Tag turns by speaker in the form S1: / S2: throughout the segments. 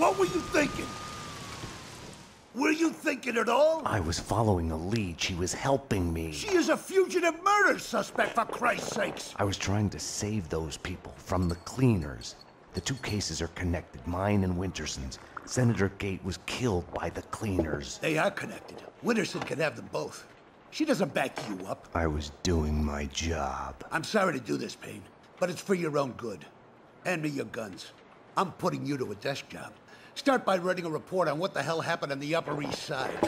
S1: What were you thinking? Were you thinking at all?
S2: I was following a lead. She was helping me.
S1: She is a fugitive murder suspect, for Christ's sakes.
S2: I was trying to save those people from the cleaners. The two cases are connected, mine and Winterson's. Senator Gate was killed by the cleaners.
S1: They are connected. Winterson can have them both. She doesn't back you up.
S2: I was doing my job.
S1: I'm sorry to do this, Payne, but it's for your own good. Hand me your guns. I'm putting you to a desk job. Start by writing a report on what the hell happened on the Upper East Side.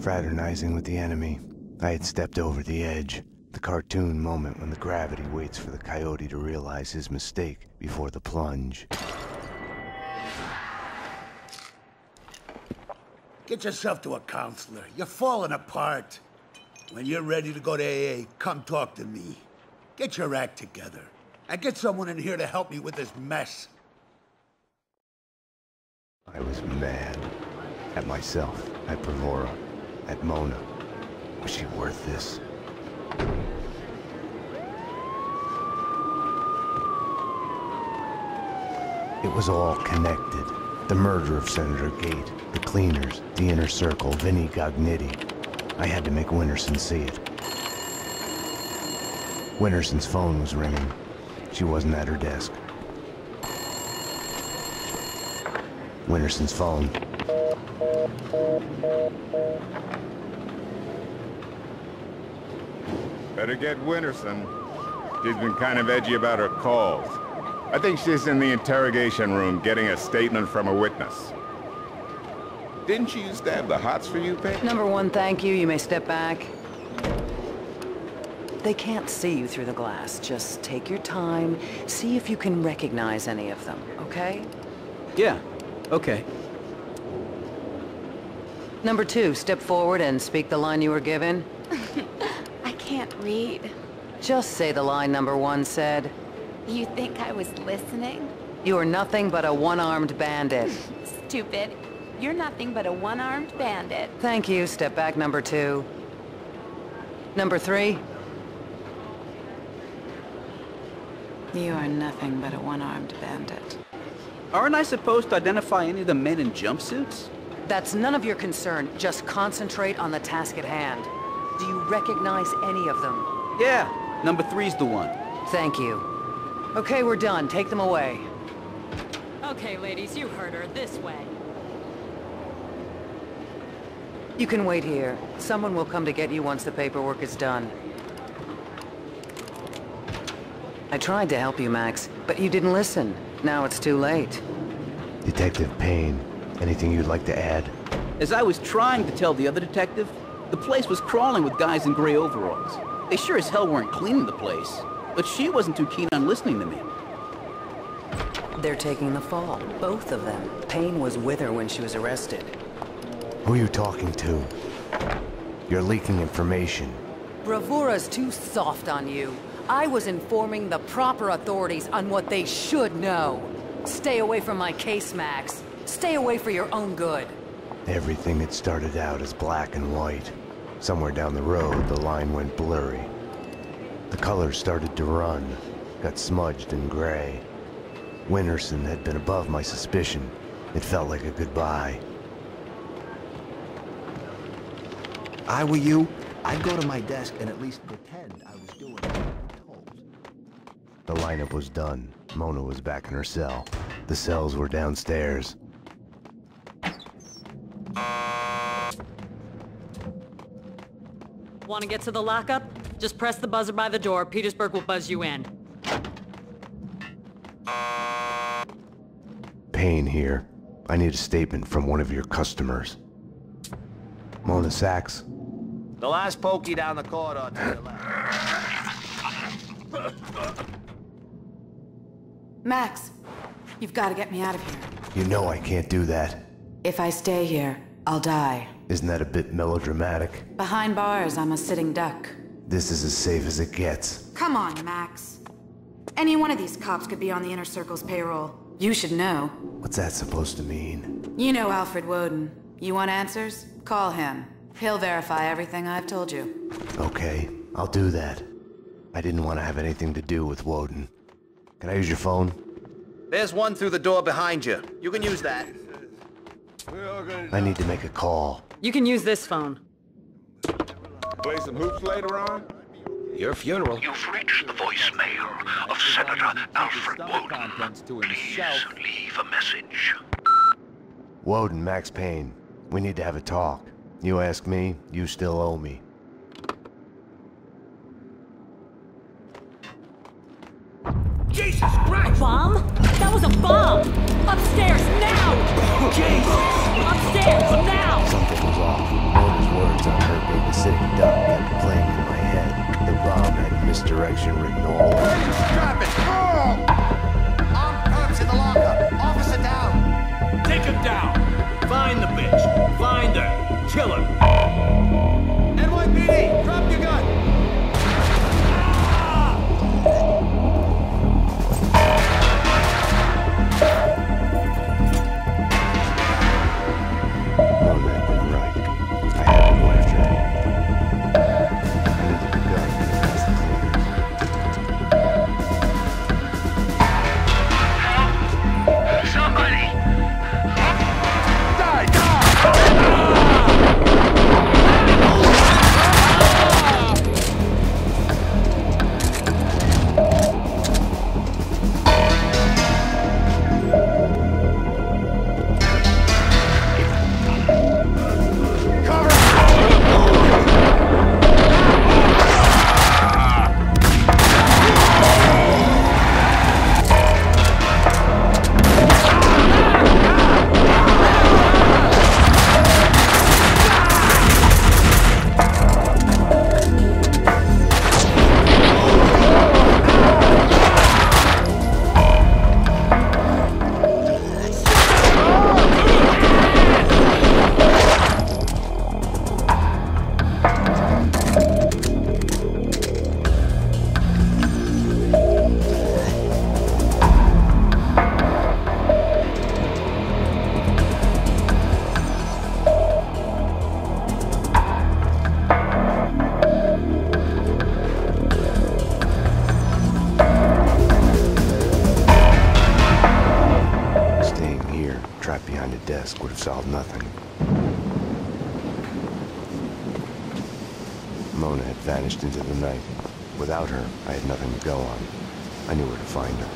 S2: Fraternizing with the enemy, I had stepped over the edge. The cartoon moment when the gravity waits for the coyote to realize his mistake before the plunge.
S1: Get yourself to a counselor. You're falling apart. When you're ready to go to AA, come talk to me. Get your act together. And get someone in here to help me with this mess.
S2: I was mad. At myself, at Bravura, at Mona. Was she worth this? It was all connected. The murder of Senator Gate, the cleaners, the inner circle, Vinnie Gognitti. I had to make Winterson see it. Winterson's phone was ringing. She wasn't at her desk. Winterson's phone.
S3: Better get Winterson. She's been kind of edgy about her calls. I think she's in the interrogation room getting a statement from a witness. Didn't she used to have the hots for you, Payne?
S4: Number one, thank you. You may step back. They can't see you through the glass. Just take your time. See if you can recognize any of them, okay?
S5: Yeah, okay.
S4: Number two, step forward and speak the line you were given.
S6: I can't read.
S4: Just say the line number one said.
S6: You think I was listening?
S4: You are nothing but a one-armed bandit.
S6: Stupid. You're nothing but a one-armed bandit.
S4: Thank you. Step back, number two. Number three.
S6: You are nothing but a one-armed bandit.
S5: Aren't I supposed to identify any of the men in jumpsuits?
S4: That's none of your concern. Just concentrate on the task at hand. Do you recognize any of them?
S5: Yeah, number three's the one.
S4: Thank you. Okay, we're done. Take them away.
S7: Okay, ladies, you heard her. This way.
S4: You can wait here. Someone will come to get you once the paperwork is done. I tried to help you, Max, but you didn't listen. Now it's too late.
S2: Detective Payne, anything you'd like to add?
S5: As I was trying to tell the other detective, the place was crawling with guys in gray overalls. They sure as hell weren't cleaning the place. But she wasn't too keen on listening to me.
S4: They're taking the fall. Both of them. Payne was with her when she was arrested.
S2: Who are you talking to? You're leaking information.
S4: Bravura's too soft on you. I was informing the proper authorities on what they should know. Stay away from my case, Max. Stay away for your own good.
S2: Everything had started out as black and white. Somewhere down the road, the line went blurry. The colors started to run, got smudged and gray. Winterson had been above my suspicion. It felt like a goodbye.
S8: I were you, I'd go to my desk and at least pretend I was doing what I told.
S2: The lineup was done. Mona was back in her cell. The cells were downstairs.
S7: Want to get to the lockup? Just press the buzzer by the door. Petersburg will buzz you in.
S2: Payne here. I need a statement from one of your customers. Mona Sax?
S8: The last pokey down the corridor to your left.
S9: Max, you've got to get me out of here.
S2: You know I can't do that.
S9: If I stay here, I'll die.
S2: Isn't that a bit melodramatic?
S9: Behind bars, I'm a sitting duck.
S2: This is as safe as it gets.
S9: Come on, Max. Any one of these cops could be on the Inner Circle's payroll. You should know.
S2: What's that supposed to mean?
S9: You know Alfred Woden. You want answers? Call him. He'll verify everything I've told you.
S2: Okay, I'll do that. I didn't want to have anything to do with Woden. Can I use your phone?
S8: There's one through the door behind you. You can use that.
S2: I need to make a call.
S7: You can use this phone.
S3: Play some hoops later on?
S8: Your funeral.
S10: You've reached the voicemail of Senator Alfred Woden. Please leave a message.
S2: Woden, Max Payne. We need to have a talk. You ask me, you still owe me.
S10: Jesus Christ!
S7: Bomb? That was a bomb! Upstairs, now!
S10: Jesus!
S7: Upstairs, now!
S2: Something was off. Mona's words on her babysitting duck kept playing in my head. The bomb had misdirection written all over it.
S8: Drop it! Armed perps in the lockup. Officer down.
S10: Take him down! Find the bitch! Find
S2: Mona had vanished into the night. Without her, I had nothing to go on. I knew where to find her.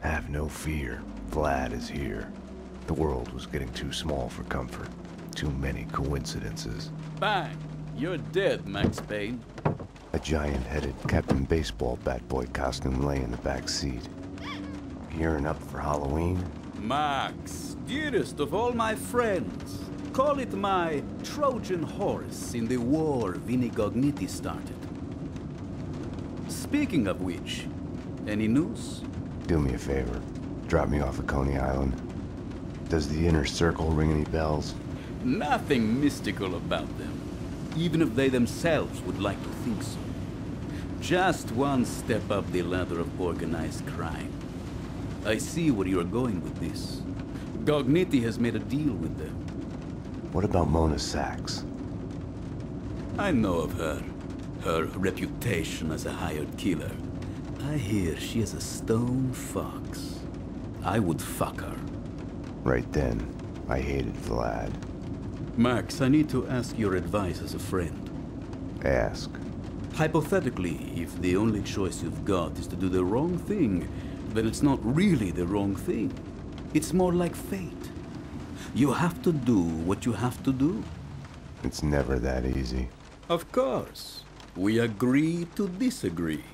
S2: Have no fear. Vlad is here. The world was getting too small for comfort. Too many coincidences.
S11: Bang! You're dead, Max Payne.
S2: A giant-headed Captain Baseball bat boy costume lay in the back seat. Gearing up for Halloween?
S11: Max, dearest of all my friends. Call it my Trojan horse in the war Vinnie Gognitti started. Speaking of which, any news?
S2: Do me a favor. Drop me off at Coney Island. Does the inner circle ring any bells?
S11: Nothing mystical about them, even if they themselves would like to think so. Just one step up the ladder of organized crime. I see where you're going with this. Gognitti has made a deal with them.
S2: What about Mona Sax?
S11: I know of her. Her reputation as a hired killer. I hear she is a stone fox. I would fuck her.
S2: Right then, I hated Vlad.
S11: Max, I need to ask your advice as a friend.
S2: Ask.
S11: Hypothetically, if the only choice you've got is to do the wrong thing, then it's not really the wrong thing. It's more like fate. You have to do what you have to do.
S2: It's never that easy.
S11: Of course. We agree to disagree.